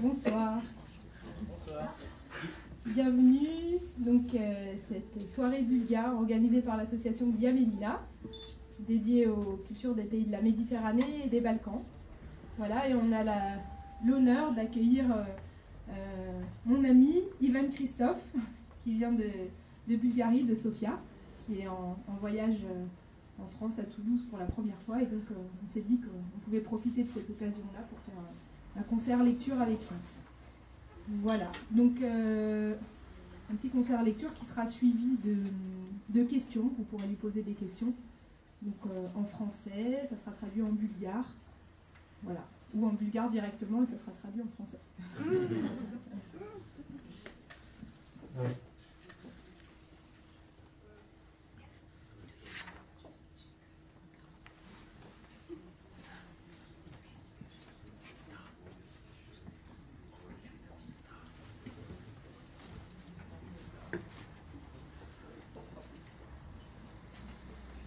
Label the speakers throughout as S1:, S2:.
S1: Bonsoir. Bienvenue. Donc, euh, cette soirée bulgare organisée par l'association Via dédiée aux cultures des pays de la Méditerranée et des Balkans. Voilà, et on a l'honneur d'accueillir euh, euh, mon ami Ivan Christophe, qui vient de, Bulgarie, de Sofia, qui est en, voyage en France, à Toulouse, pour la première fois. Et donc, on s'est dit qu'on pouvait profiter de cette occasion-là pour faire un concert lecture avec lui. Voilà, donc euh, un petit concert lecture qui sera suivi de, questions. Vous pourrez lui poser des questions. Donc euh, en français, ça sera traduit en bulgare. Voilà, ou en bulgare directement et ça sera traduit en français.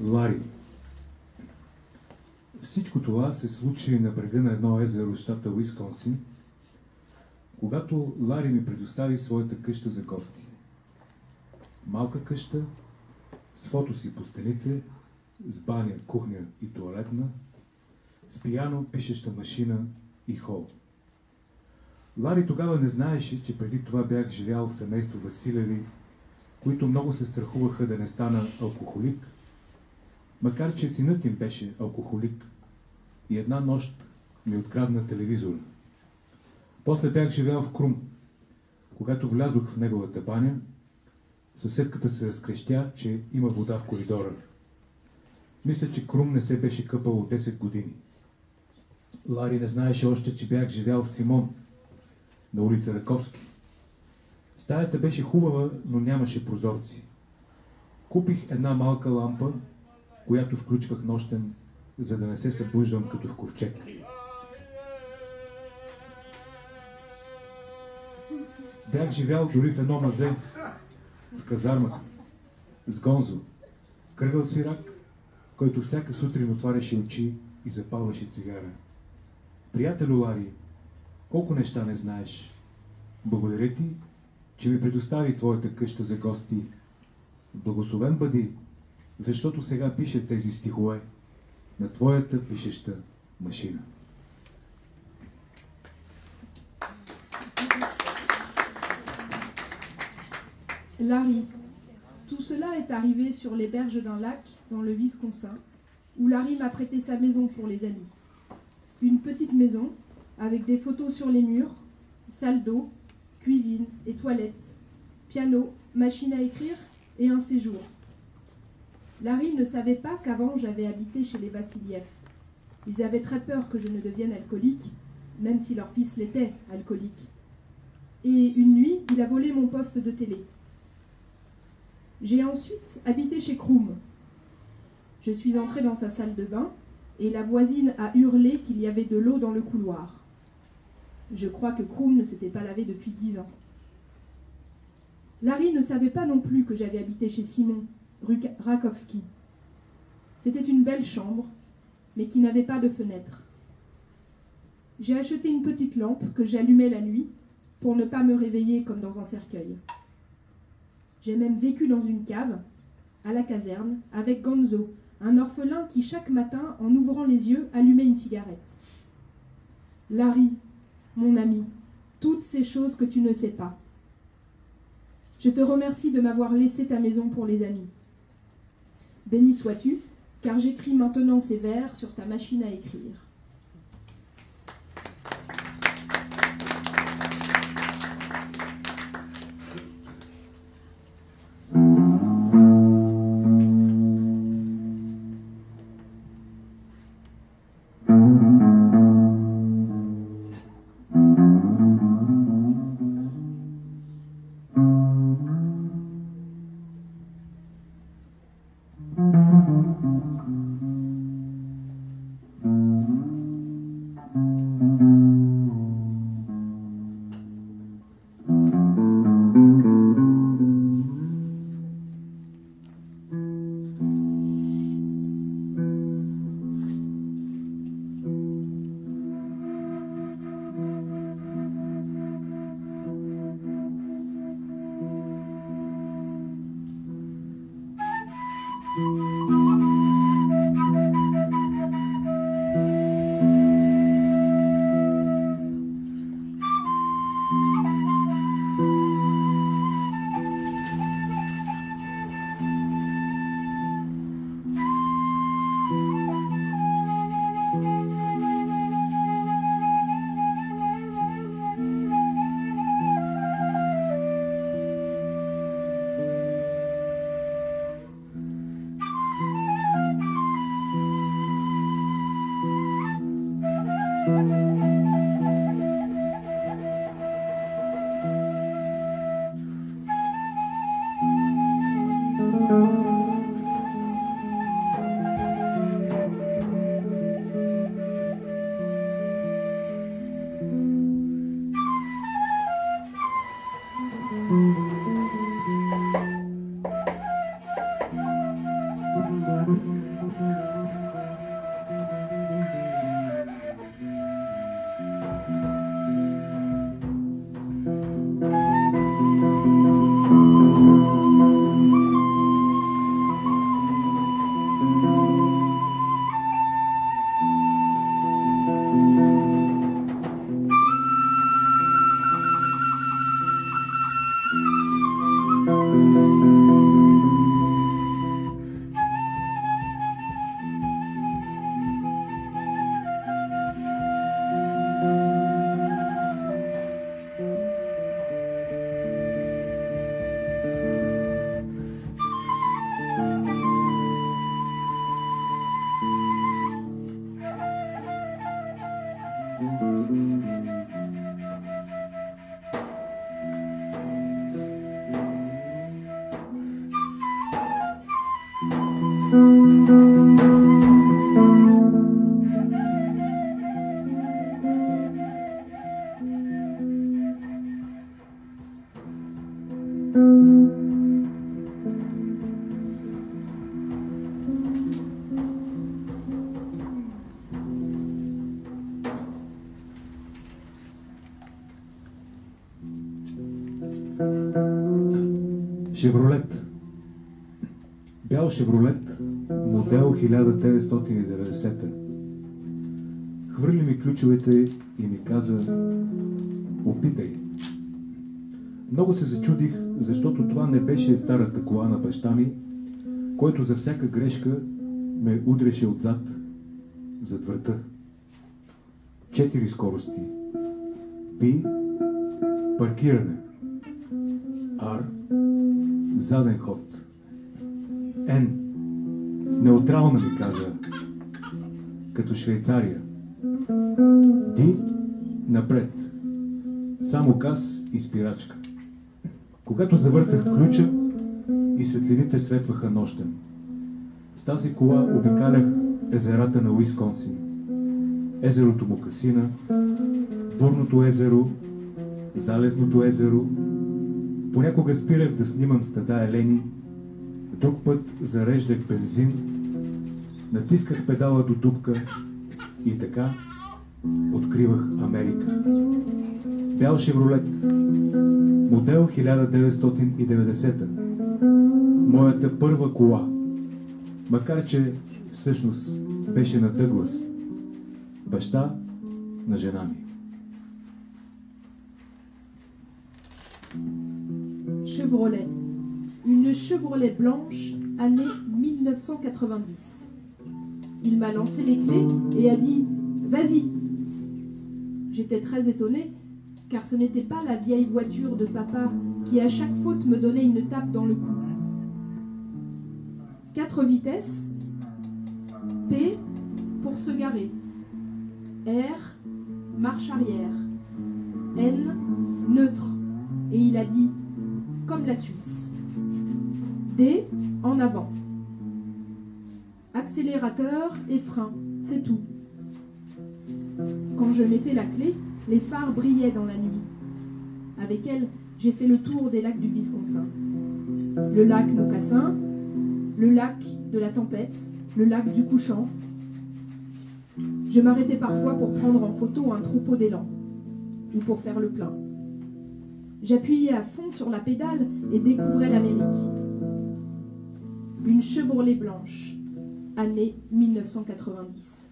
S2: Лари. Всичко това се случи на брега на едно езеро в щата Уисконсин, когато Лари ми предостави своята къща за гости. Малка къща, с фото си по стените, с баня, кухня и туалетна, с пияно, пишеща машина и хол. Лари тогава не знаеше, че преди това бях живял в семейство Василеви, които много се страхуваха да не стана алкохолик макар че синът им беше алкохолик и една нощ ми открадна телевизора. После бях живял в Крум. Когато влязох в неговата баня, съседката се разкрещя, че има вода в коридора. Мисля, че Крум не се беше къпал от 10 години. Лари не знаеше още, че бях живял в Симон, на улица Раковски. Стаята беше хубава, но нямаше прозорци. Купих една малка лампа която включвах нощем, за да не се събуждам като в ковчег. Бях живял дори в едно мазе, в казармата, с Гонзо, кръгъл сирак, който всяка сутрин отваряше очи и запалваше цигара. Приятелю Лари, колко неща не знаеш. Благодаря ти, че ми предостави твоята къща за гости. Благословен бъди, защото сега пише тези стихове на твоята пишеща машина.
S1: Larry. Tout cela est arrivé sur les berges d'un lac dans le Wisconsin, où Larry m'a prêté sa maison pour les amis. Une petite maison avec des photos sur les murs, salle d'eau, cuisine et toilette, piano, machine à écrire et un séjour. Larry ne savait pas qu'avant j'avais habité chez les Vassiliev. Ils avaient très peur que je ne devienne alcoolique, même si leur fils l'était alcoolique. Et une nuit, il a volé mon poste de télé. J'ai ensuite habité chez Kroom. Je suis entrée dans sa salle de bain et la voisine a hurlé qu'il y avait de l'eau dans le couloir. Je crois que Kroom ne s'était pas lavé depuis dix ans. Larry ne savait pas non plus que j'avais habité chez Simon, C'était une belle chambre, mais qui n'avait pas de fenêtre. J'ai acheté une petite lampe que j'allumais la nuit pour ne pas me réveiller comme dans un cercueil. J'ai même vécu dans une cave, à la caserne, avec Gonzo, un orphelin qui chaque matin, en ouvrant les yeux, allumait une cigarette. Larry, mon ami, toutes ces choses que tu ne sais pas. Je te remercie de m'avoir laissé ta maison pour les amis. Béni sois-tu, car j'écris maintenant ces vers sur ta machine à écrire.
S2: Шевролет. Бял Шевролет, модел 1990. Хвърли ми ключовете и ми каза, опитай. Много се зачудих, защото това не беше старата кола на баща ми, който за всяка грешка ме удреше отзад, зад врата. Четири скорости. Пи, паркиране. Ар, заден ход. Н, неутрална ми каза, като Швейцария. Ди, напред. Само газ и спирачка. Когато завъртах ключа и светлините светваха нощем. С тази кола обикалях езерата на Уисконсин, езерото Мукасина, Бурното езеро, Залезното езеро. Понякога спирах да снимам стада елени, друг път зареждах бензин, натисках педала до дупка и така откривах Америка. Бял Шевролет, модел 1990 моята първа кола, макар че всъщност беше на Дъглас, баща на жена ми.
S1: Une Chevrolet blanche, année 1990. Il m'a lancé les clés et a dit Vas-y. J'étais très étonnée, car ce n'était pas la vieille voiture de papa qui à chaque faute me donnait une tape dans le cou. Quatre vitesses, P pour se garer, R marche arrière, N neutre, et il a dit comme la Suisse. D en avant. Accélérateur et frein, c'est tout. Quand je mettais la clé, les phares brillaient dans la nuit. Avec elle, j'ai fait le tour des lacs du Wisconsin. Le lac Nocassin, le lac de la tempête, le lac du couchant. Je m'arrêtais parfois pour prendre en photo un troupeau d'élan ou pour faire le plein. J'appuyais à fond sur la pédale et découvrais l'Amérique. Une Chevrolet blanche, année 1990.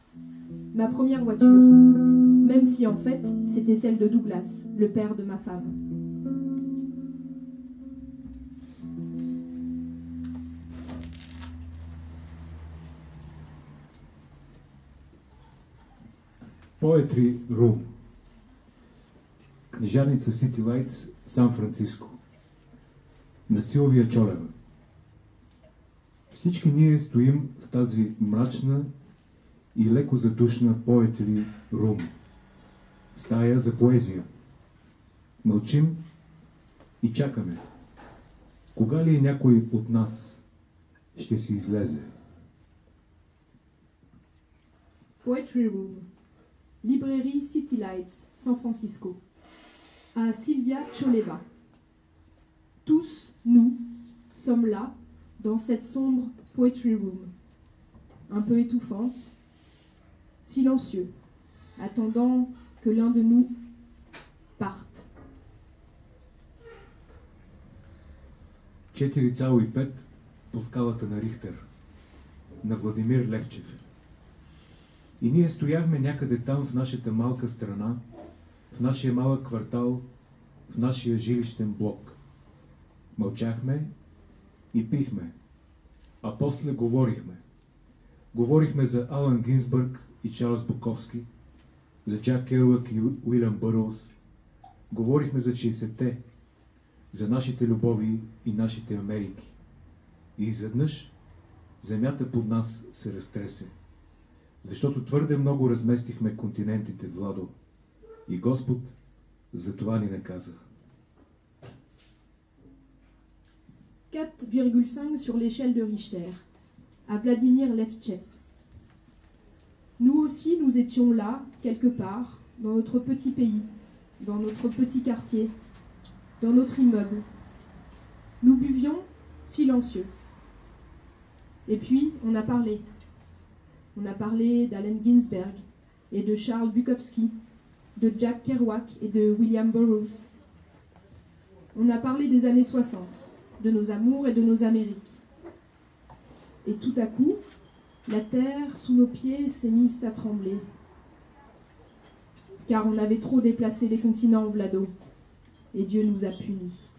S1: Ma première voiture, même si en fait c'était celle de Douglas, le père de ma femme.
S2: Poetry Room. City Сан Франциско. На Силвия Чолева. Всички ние стоим в тази мрачна и леко задушна Poetry Room. Стая за поезия. Мълчим и чакаме. Кога ли някой от нас ще си излезе?
S1: Poetry Room. Librairie City Lights, San Francisco. À Sylvia Choleva. Tous, nous, sommes là, dans cette sombre Poetry Room. Un peu étouffante, silencieux, attendant que l'un de nous parte.
S2: 4,5 по скалата на Рихтер на Владимир Левчев. И ние стояхме някъде там в нашата малка страна, нашия малък квартал, в нашия жилищен блок. Мълчахме и пихме, а после говорихме. Говорихме за Алан Гинсбърг и Чарлз Буковски, за Джак Келък и Уилям Бърълс. Говорихме за 60-те, за нашите любови и нашите Америки. И изведнъж земята под нас се разтресе. Защото твърде много разместихме континентите, Владо. И Господ за това ни наказа.
S1: 4,5 sur l'échelle de Richter, à Vladimir Levtchev. Nous aussi, nous étions là, quelque part, dans notre petit pays, dans notre petit quartier, dans notre immeuble. Nous buvions silencieux. Et puis, on a parlé. On a parlé d'Allen Ginsberg et de Charles Bukowski, de Jack Kerouac et de William Burroughs. On a parlé des années 60, de nos amours et de nos Amériques. Et tout à coup, la terre sous nos pieds s'est mise à trembler. Car on avait trop déplacé les continents, Vlado. Et Dieu nous a punis.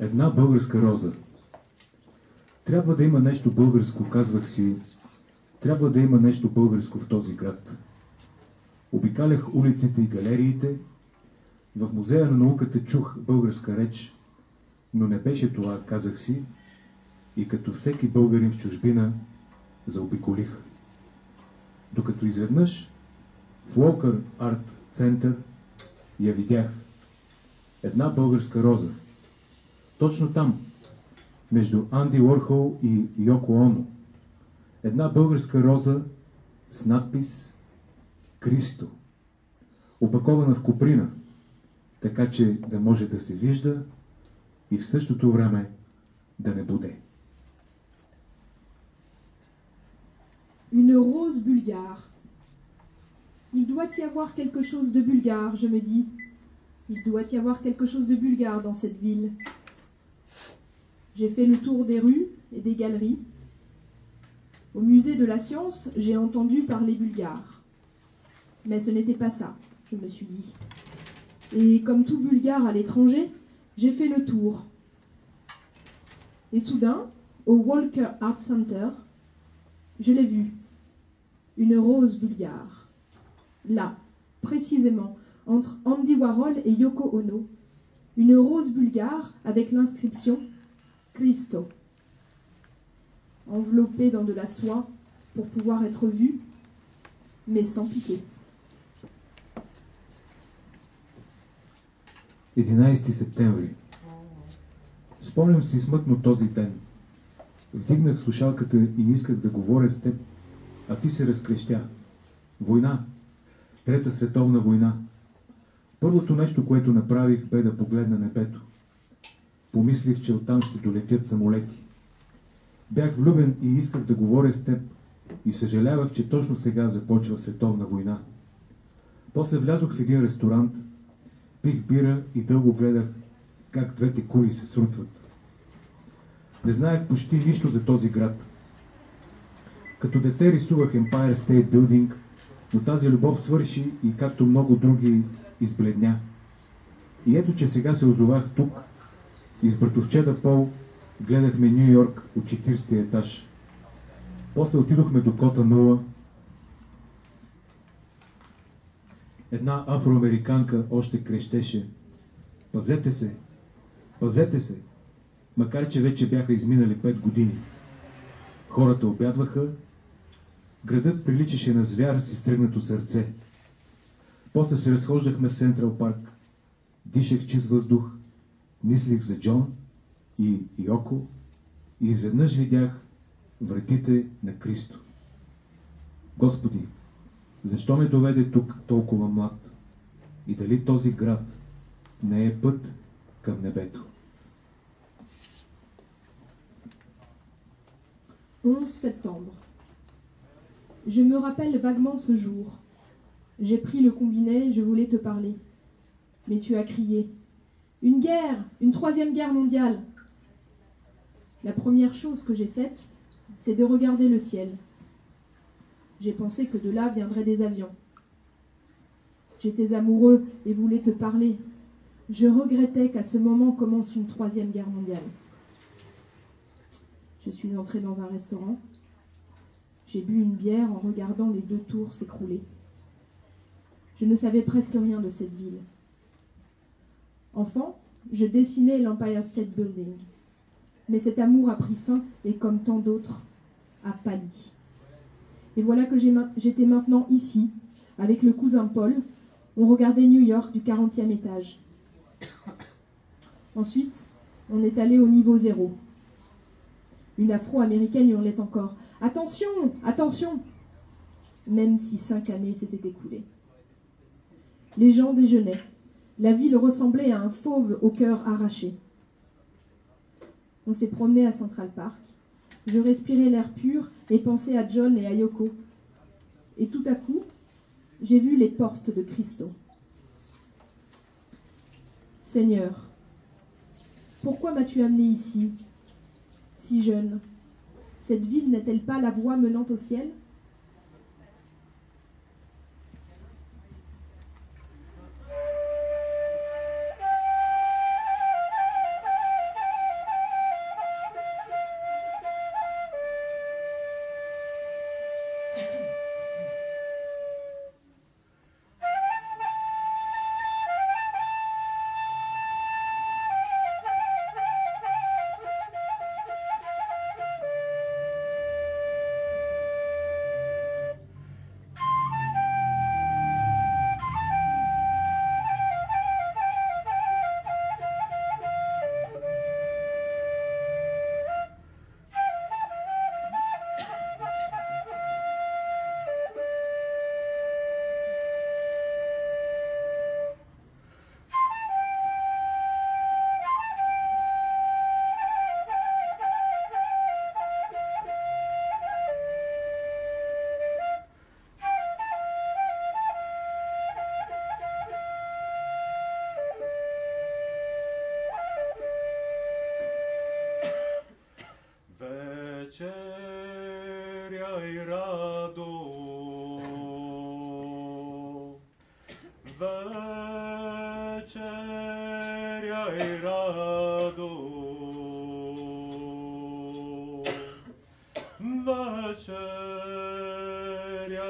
S2: Една българска роза. Трябва да има нещо българско, казвах си. Трябва да има нещо българско в този град. Обикалях улиците и галериите. В музея на науката чух българска реч, но не беше това, казах си. И като всеки българин в чужбина, заобиколих. Докато изведнъж в Локър Арт Център я видях. Една българска роза. Точно там, между Анди Уорхол и Йоко Оно. Една българска роза с надпис Кристо, опакована в куприна, така че да може да се вижда и в същото време да не буде.
S1: Une rose bulgare. Il doit y avoir quelque chose de bulgare, je me dis. Il doit y avoir quelque chose de bulgare dans cette ville. J'ai fait le tour des rues et des galeries. Au musée de la science, j'ai entendu parler bulgare. Mais ce n'était pas ça, je me suis dit. Et comme tout bulgare à l'étranger, j'ai fait le tour. Et soudain, au Walker Art Center, je l'ai vue. Une rose bulgare. Là, précisément, entre Andy Warhol et Yoko Ono. Une rose bulgare avec l'inscription Cristo. enveloppé dans de la soie pour pouvoir être vu, mais sans piquer.
S2: 11 септември. Спомням си смътно този ден. Вдигнах слушалката и не исках да говоря с теб, а ти се разкрещя. Война. Трета световна война. Първото нещо, което направих, бе да погледна небето. Помислих, че оттам ще долетят самолети. Бях влюбен и исках да говоря с теб и съжалявах, че точно сега започва световна война. После влязох в един ресторант, пих бира и дълго гледах как двете кули се срутват. Не знаех почти нищо за този град. Като дете рисувах Empire State Building, но тази любов свърши и както много други избледня. И ето, че сега се озовах тук и с братовчеда Пол гледахме Нью Йорк от 40 етаж. После отидохме до Кота Нула. Една афроамериканка още крещеше. Пазете се! Пазете се! Макар, че вече бяха изминали 5 години. Хората обядваха, градът приличаше на звяр с изтръгнато сърце. После се разхождахме в Сентрал парк. Дишах чист въздух, мислих за Джон и Йоко и изведнъж видях вратите на Кристо. Господи, защо ме доведе тук толкова млад? И дали този град не е път към небето?
S1: 11 septembre. Je me rappelle vaguement ce jour. J'ai pris le combiné, je voulais te parler. Mais tu as crié une guerre Une troisième guerre mondiale La première chose que j'ai faite, c'est de regarder le ciel. J'ai pensé que de là viendraient des avions. J'étais amoureux et voulais te parler. Je regrettais qu'à ce moment commence une troisième guerre mondiale. Je suis entré dans un restaurant. J'ai bu une bière en regardant les deux tours s'écrouler. Je ne savais presque rien de cette ville. Enfant, je dessinais l'Empire State Building. Mais cet amour a pris fin et, comme tant d'autres, a pâli. Et voilà que j'étais maintenant ici, avec le cousin Paul. On regardait New York du 40e étage. Ensuite, on est allé au niveau zéro. Une afro-américaine hurlait encore Attention Attention Même si cinq années s'étaient écoulées. Les gens déjeunaient. La ville ressemblait à un fauve au cœur arraché. On s'est promené à Central Park. Je respirais l'air pur et pensais à John et à Yoko. Et tout à coup, j'ai vu les portes de Christo. Seigneur, pourquoi m'as-tu amené ici, si jeune? Cette ville n'est-elle pas la voie menant au ciel?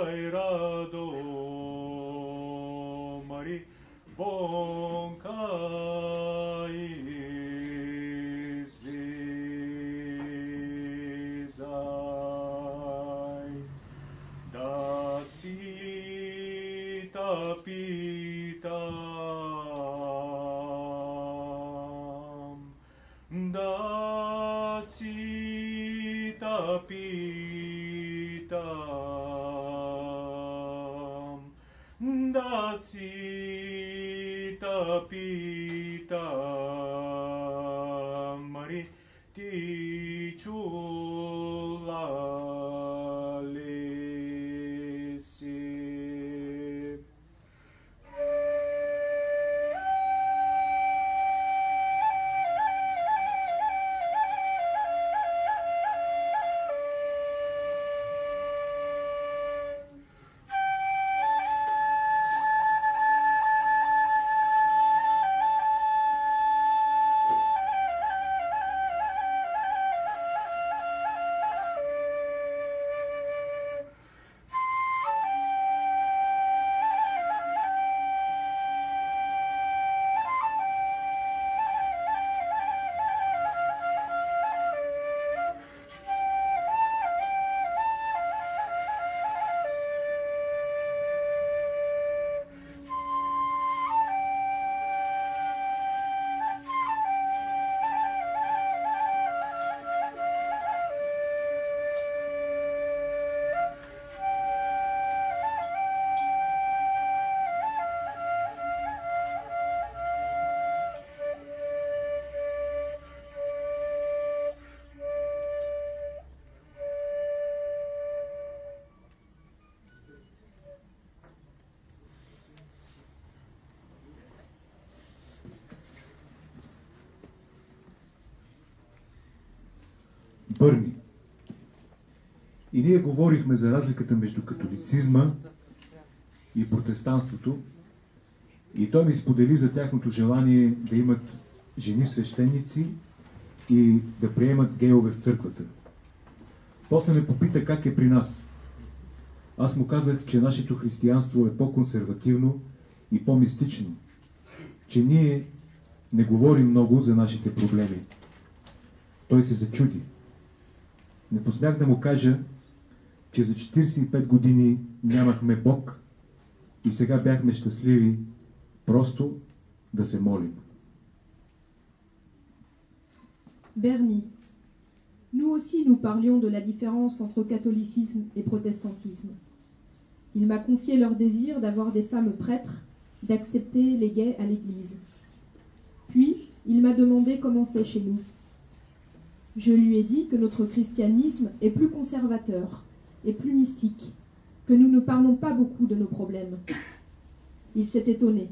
S3: ai radomari von
S2: Бърни. И ние говорихме за разликата между католицизма и протестанството. И той ми сподели за тяхното желание да имат жени свещеници и да приемат гейове в църквата. После ме попита как е при нас. Аз му казах, че нашето християнство е по-консервативно и по-мистично. Че ние не говорим много за нашите проблеми. Той се зачуди. Не посмях да му кажа, че за 45 години нямахме Бог и сега бяхме щастливи просто да се молим.
S1: Bernie. Nous aussi, nous parlions de la différence entre catholicisme et protestantisme. Il m'a confié leur désir d'avoir des femmes prêtres, d'accepter les gays à l'église. Puis, il m'a demandé comment c'est chez nous. Je lui ai dit que notre christianisme est plus conservateur et plus mystique, que nous ne parlons pas beaucoup de nos problèmes. Il s'est étonné.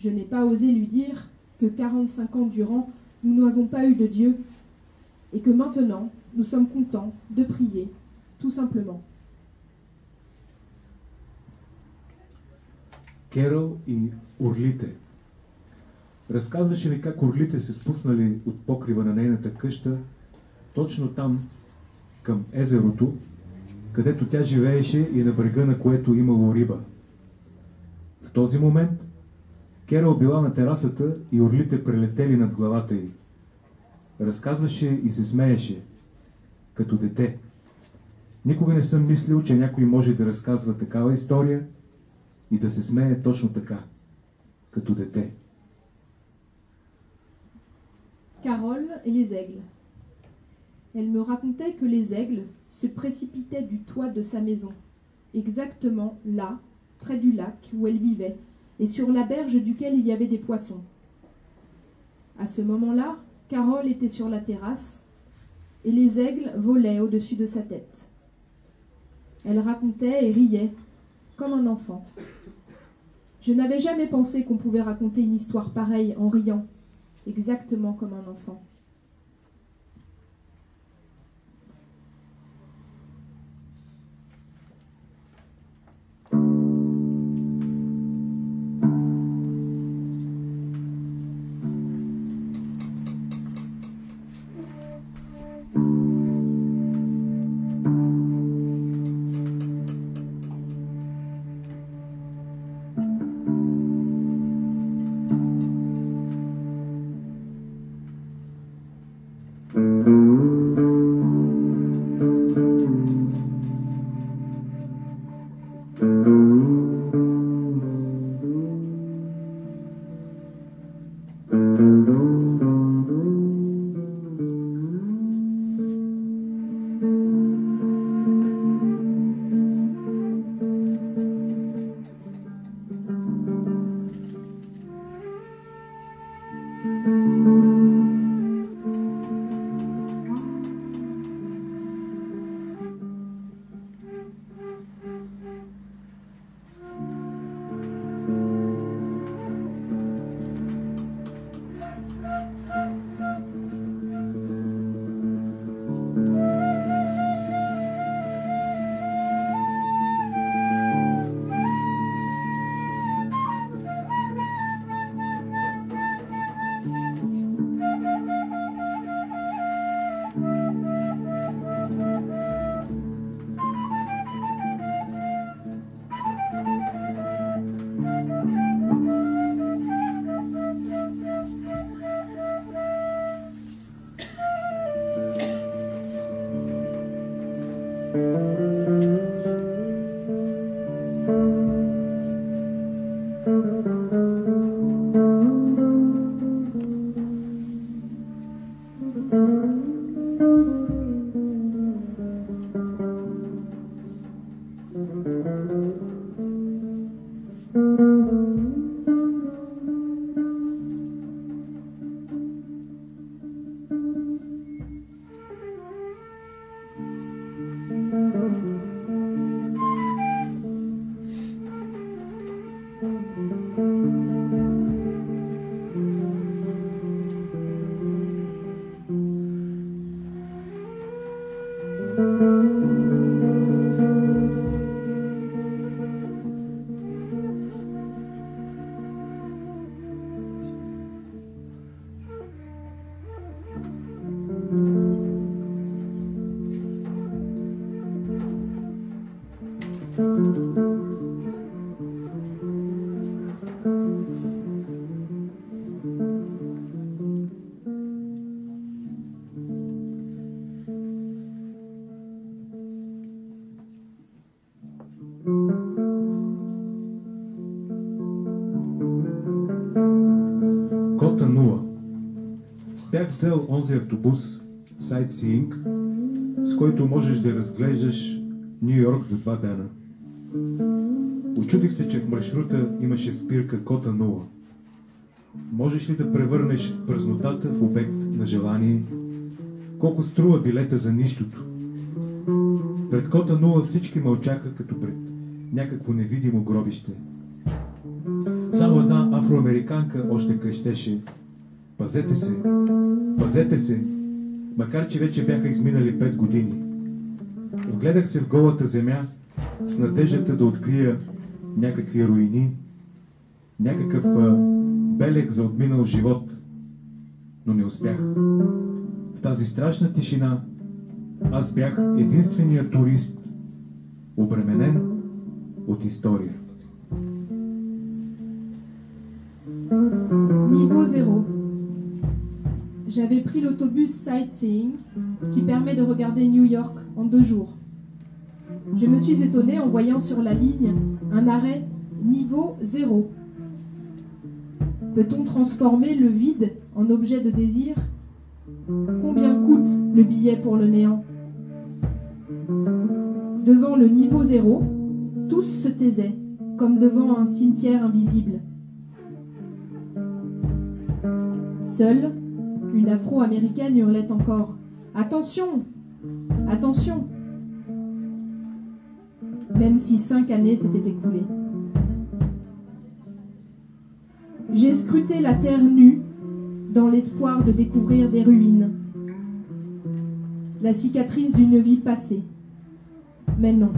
S1: Je n'ai pas osé lui dire que 45 ans durant, nous n'avons pas eu de Dieu et que maintenant, nous sommes contents de prier, tout simplement.
S2: E Разказваше ми как орлите се спуснали от покрива на нейната къща, точно там, към езерото, където тя живееше и на брега на което имало риба. В този момент Керол била на терасата и орлите прелетели над главата й. Разказваше и се смееше, като дете. Никога не съм мислил, че някой може да разказва такава история и да се смее точно така, като дете.
S1: Carole et les aigles. Elle me racontait que les aigles se précipitaient du toit de sa maison, exactement là, près du lac où elle vivait, et sur la berge duquel il y avait des poissons. À ce moment-là, Carole était sur la terrasse, et les aigles volaient au-dessus de sa tête. Elle racontait et riait, comme un enfant. Je n'avais jamais pensé qu'on pouvait raconter une histoire pareille en riant, exactement comme un enfant.
S2: Кота нула. Бях взел онзи автобус Sightseeing, с който можеш да разглеждаш Нью Йорк за два дена. Очудих се, че в маршрута имаше спирка Кота нула. Можеш ли да превърнеш празнотата в обект на желание? Колко струва билета за нищото? Пред Кота нула всички мълчаха като пред някакво невидимо гробище. Само една афроамериканка още крещеше. Пазете се! Пазете се! Макар, че вече бяха изминали пет години. Вгледах се в голата земя с надеждата да открия някакви руини, някакъв белег за отминал живот, но не успях. В тази страшна тишина аз бях единственият турист, обременен от история.
S1: Niveau 0. J'avais pris l'autobus Sightseeing qui permet de regarder New York en deux jours. Je me suis étonnée en voyant sur la ligne un arrêt niveau 0. Peut-on transformer le vide en objet de désir? Combien coûte le billet pour le néant? Devant le niveau 0, tous se taisaient, comme devant un cimetière invisible. Seule, une afro-américaine hurlait encore. Attention! Attention Même si cinq années s'étaient écoulées. J'ai scruté la terre nue dans l'espoir de découvrir des ruines, la cicatrice d'une vie passée. Mais non.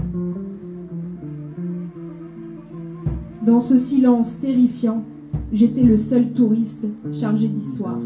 S1: Dans ce silence terrifiant, j'étais le seul touriste chargé d'histoire.